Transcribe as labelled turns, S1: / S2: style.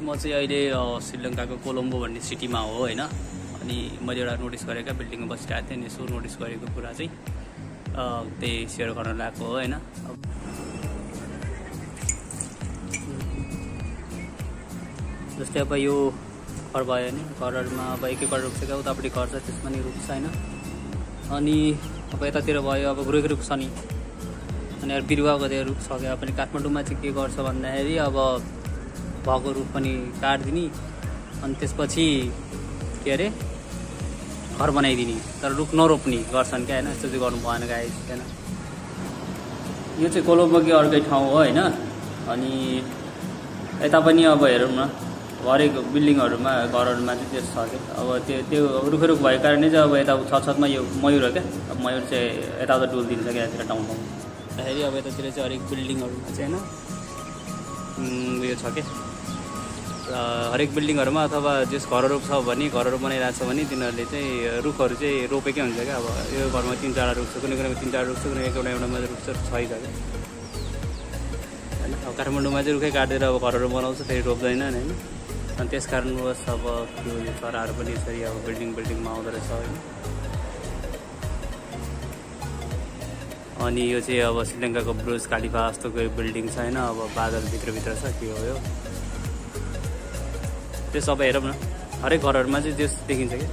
S1: म चाहिँ अहिले श्रीलङ्काको कोलम्बो भन्ने सिटीमा हो होइन? अनि मैले एउटा नोटिस गरेको बिल्डिङमा बसिरहेको थिएँ अनि यसो नोटिस गरेको कुरा चाहिँ त्यही सेयर गर्न लगाएको हो होइन? जस्तै अब यो घर भयो भने घरहरूमा अब एक एकवटा रुख छ क्या उतापट्टि घर छ त्यसमा नि रुख छ होइन अनि अब यतातिर भयो अब रुख रुख छ नि। अनि अरू बिरुवा कतै रुख छ क्या? पनि काठमाडौँमा चाहिँ के गर्छ भन्दाखेरि अब भएको रुख पनि काटिदिने अनि त्यसपछि के अरे घर बनाइदिने तर रुख नरोप्ने गर्छन् क्या होइन? यस्तो चाहिँ गर्नु भएन गाइस होइन? यो चाहिँ कोलम्बोकै अर्कै ठाउँ हो होइन? अनि यता पनि अब हेरौँ न हरेक बिल्डिङहरूमा घरहरूमा चाहिँ त्यस्तो छ क्या अब त्यो त्यो रुख रुख भएको कारणले चाहिँ अब यता छत छतमा यो मयुर हो क्या? अब मयुर चाहिँ यताउता डुलिदिन्छ क्या यतातिर ठाउँ ठाउँ हेरी अब यतातिर चाहिँ हरेक बिल्डिङहरूमा चाहिँ होइन? उयो छ क्या हरेक बिल्डिङहरूमा अथवा जस घरहरू छ भने घरहरू बनाइरहेको छ भने तिनीहरूले चाहिँ रुखहरू चाहिँ रोपेकै हुन्छ क्या। अब यो घरमा तिन चारवटा रुख छ कुनै कुनैमा तिन चारवटा रुख छ कुनै एउटा एउटामा रुख छ छै क्या। होइन अब काठमाडौँमा चाहिँ रुखै काटेर अब घरहरू बनाउँछ फेरि रोप्दैनन् होइन। अनि त्यस कारणवश अब त्यो चराहरू पनि यसरी अब बिल्डिङ बिल्डिङमा आउँदो रहेछ होइन। अनि यो चाहिँ अब श्रीलङ्काको ब्रुज कालिफा जस्तोको बिल्डिङ छ होइन अब बादल भित्रभित्र छ के हो यो। त्यो सबै हेरौँ न। हरेक घरहरूमा चाहिँ त्यस देखिन्छ क्या